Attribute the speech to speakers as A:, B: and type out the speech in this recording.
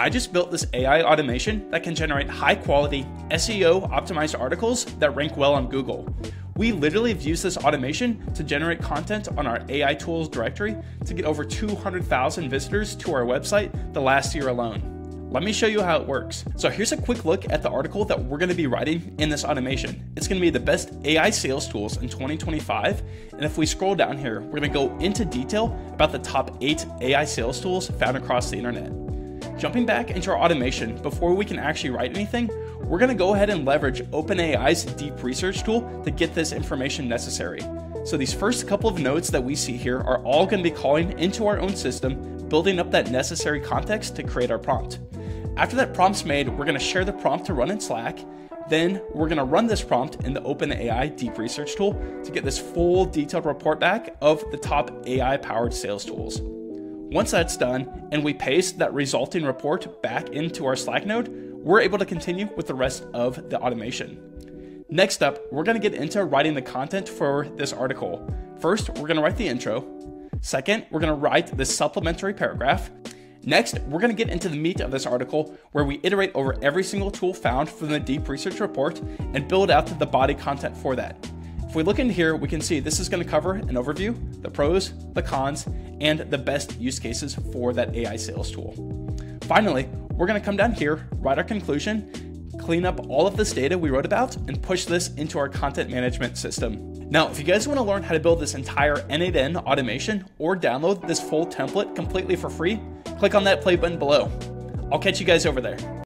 A: I just built this AI automation that can generate high quality, SEO optimized articles that rank well on Google. We literally have used this automation to generate content on our AI tools directory to get over 200,000 visitors to our website the last year alone. Let me show you how it works. So here's a quick look at the article that we're gonna be writing in this automation. It's gonna be the best AI sales tools in 2025. And if we scroll down here, we're gonna go into detail about the top eight AI sales tools found across the internet. Jumping back into our automation, before we can actually write anything, we're gonna go ahead and leverage OpenAI's deep research tool to get this information necessary. So these first couple of nodes that we see here are all gonna be calling into our own system, building up that necessary context to create our prompt. After that prompt's made, we're gonna share the prompt to run in Slack. Then we're gonna run this prompt in the OpenAI Deep Research tool to get this full detailed report back of the top AI powered sales tools. Once that's done and we paste that resulting report back into our Slack node, we're able to continue with the rest of the automation. Next up, we're gonna get into writing the content for this article. First, we're gonna write the intro. Second, we're gonna write the supplementary paragraph. Next, we're going to get into the meat of this article where we iterate over every single tool found from the deep research report and build out the body content for that. If we look in here, we can see this is going to cover an overview, the pros, the cons, and the best use cases for that AI sales tool. Finally, we're going to come down here, write our conclusion, clean up all of this data we wrote about, and push this into our content management system. Now, if you guys want to learn how to build this entire N8N automation or download this full template completely for free, click on that play button below. I'll catch you guys over there.